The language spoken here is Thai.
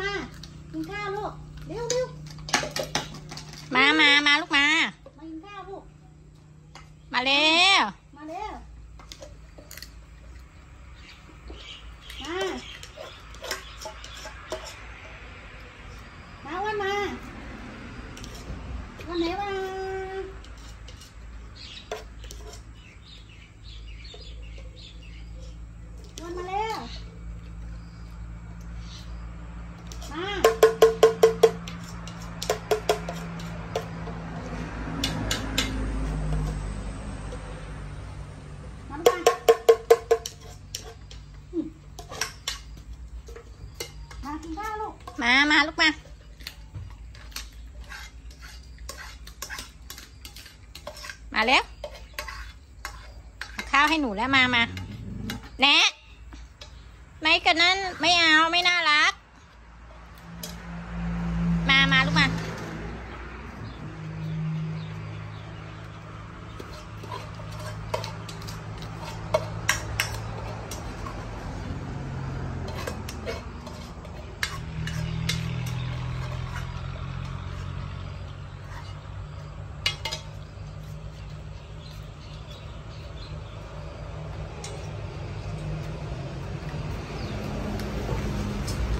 มาลูกมามาอ้วนมากินข้าวลูกเร็วเร็วมามามาลูกมา มากินข้าวลูกมาเร็วมาเร็วมามาอ้วนมาอ้วันไหนมา กินข้าวลูก มา มาลูกมา มาแล้วข้าวให้หนูแล้วมามา แนะ ไม่กันนั้นไม่เอาไม่น่า